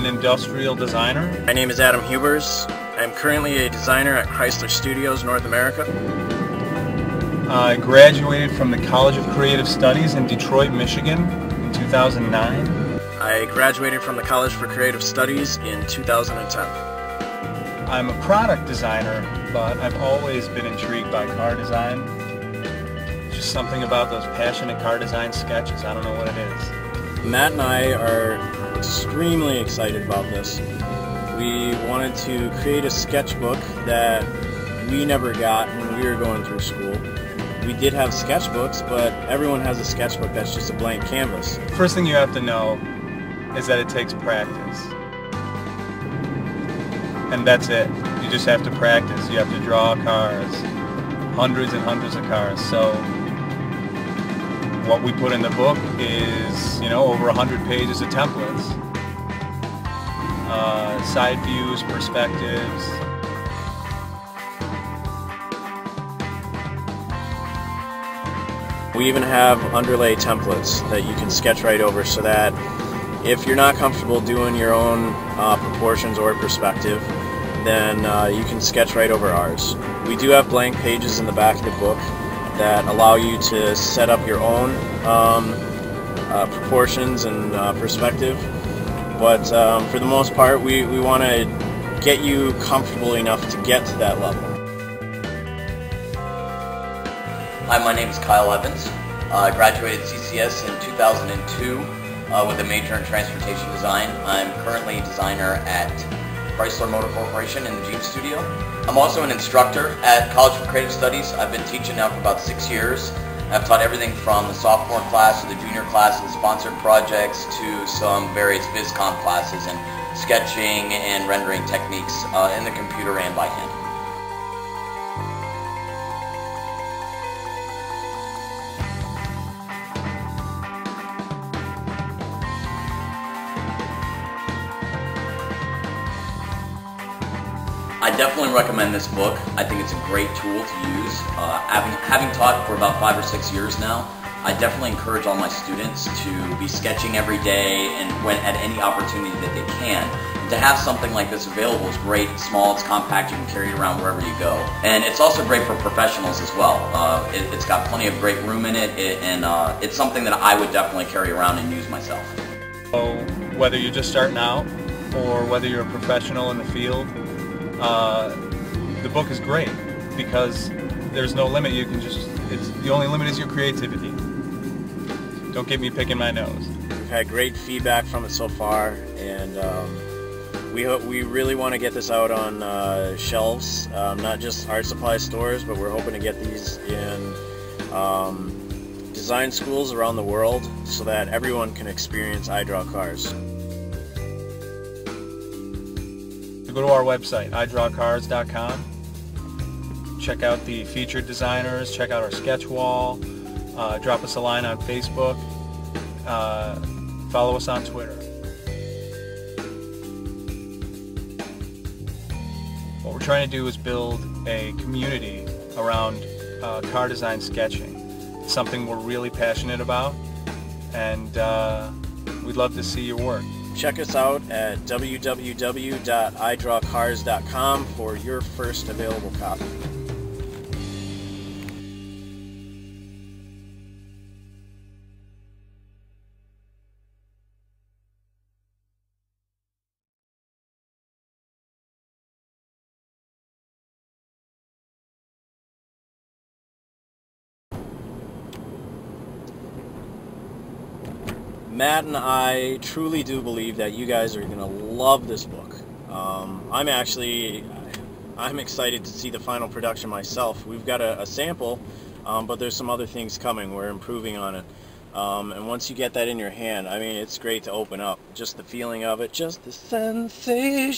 An industrial designer. My name is Adam Hubers. I'm currently a designer at Chrysler Studios North America. I graduated from the College of Creative Studies in Detroit, Michigan in 2009. I graduated from the College for Creative Studies in 2010. I'm a product designer, but I've always been intrigued by car design. Just something about those passionate car design sketches. I don't know what it is. Matt and I are extremely excited about this. We wanted to create a sketchbook that we never got when we were going through school. We did have sketchbooks, but everyone has a sketchbook that's just a blank canvas. First thing you have to know is that it takes practice. And that's it. You just have to practice. You have to draw cars. Hundreds and hundreds of cars. So what we put in the book is, you know, over 100 pages of templates uh, side views, perspectives. We even have underlay templates that you can sketch right over so that if you're not comfortable doing your own uh, proportions or perspective, then uh, you can sketch right over ours. We do have blank pages in the back of the book that allow you to set up your own um, uh, proportions and uh, perspective but um, for the most part, we, we want to get you comfortable enough to get to that level. Hi, my name is Kyle Evans. Uh, I graduated CCS in 2002 uh, with a major in transportation design. I'm currently a designer at Chrysler Motor Corporation in the Jeep Studio. I'm also an instructor at College for Creative Studies. I've been teaching now for about six years. I've taught everything from the sophomore class to the junior class and sponsored projects to some various VisCom classes and sketching and rendering techniques uh, in the computer and by hand. I definitely recommend this book. I think it's a great tool to use. Uh, having, having taught for about five or six years now, I definitely encourage all my students to be sketching every day and when at any opportunity that they can. And to have something like this available is great. It's small, it's compact, you can carry it around wherever you go. And it's also great for professionals as well. Uh, it, has got plenty of great room in it, it and uh, it's something that I would definitely carry around and use myself. So whether you're just starting out or whether you're a professional in the field, uh, the book is great because there's no limit. You can just, it's the only limit is your creativity. Don't get me picking my nose. We've had great feedback from it so far, and um, we hope we really want to get this out on uh, shelves, um, not just art supply stores, but we're hoping to get these in um, design schools around the world so that everyone can experience iDraw cars. Go to our website, idrawcars.com. Check out the featured designers, check out our sketch wall, uh, drop us a line on Facebook, uh, follow us on Twitter. What we're trying to do is build a community around uh, car design sketching. It's something we're really passionate about and uh, we'd love to see your work. Check us out at www.idrawcars.com for your first available copy. Matt and I truly do believe that you guys are going to love this book. Um, I'm actually, I'm excited to see the final production myself. We've got a, a sample, um, but there's some other things coming. We're improving on it. Um, and once you get that in your hand, I mean, it's great to open up. Just the feeling of it, just the sensation